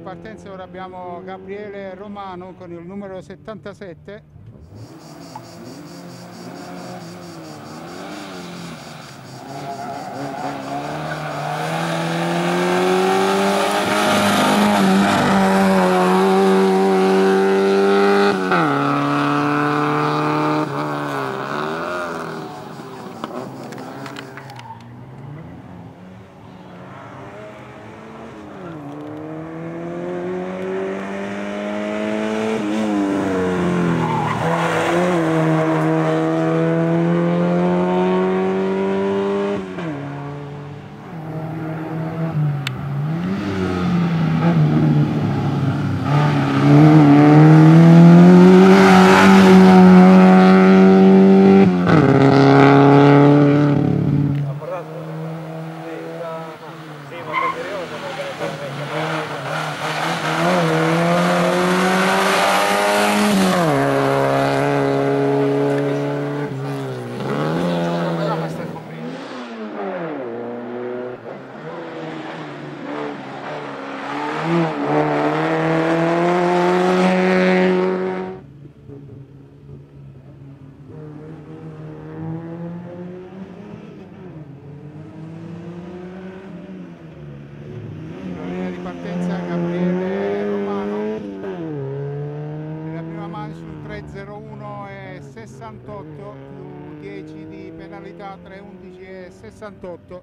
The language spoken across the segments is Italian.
partenza ora abbiamo Gabriele Romano con il numero 77 Ha 68 più 10 di penalità 311 e 68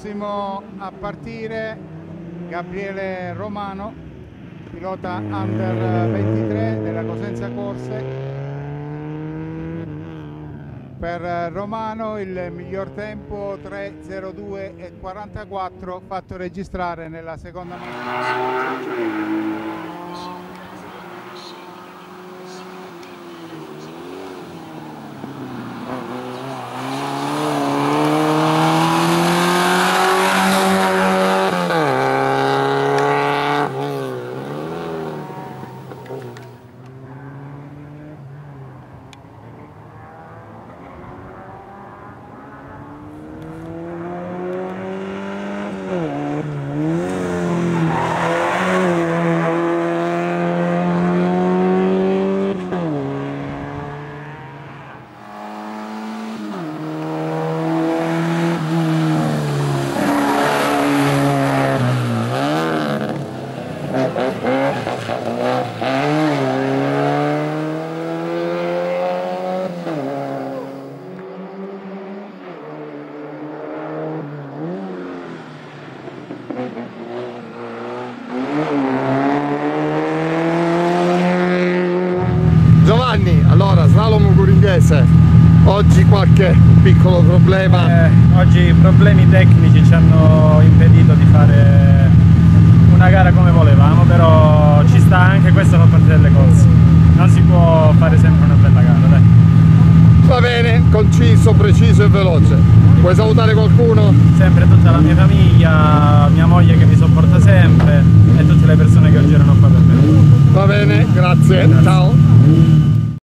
prossimo a partire Gabriele Romano pilota under 23 della Cosenza Corse per Romano il miglior tempo 3.02 e 44 fatto registrare nella seconda manche. Giovanni, allora slalom curinghese, oggi qualche piccolo problema. Eh, oggi problemi tecnici ci hanno impedito di fare una gara come volevamo, però ci sta anche questo fa parte delle corse. Non si può fare sempre una bella gara, dai. Va bene, conciso, preciso e veloce. Vuoi salutare qualcuno? Sempre tutta la mia famiglia, mia moglie che mi sopporta sempre e tutte le persone che oggi erano qua per me. Va bene, grazie. Ciao.